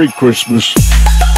Merry Christmas.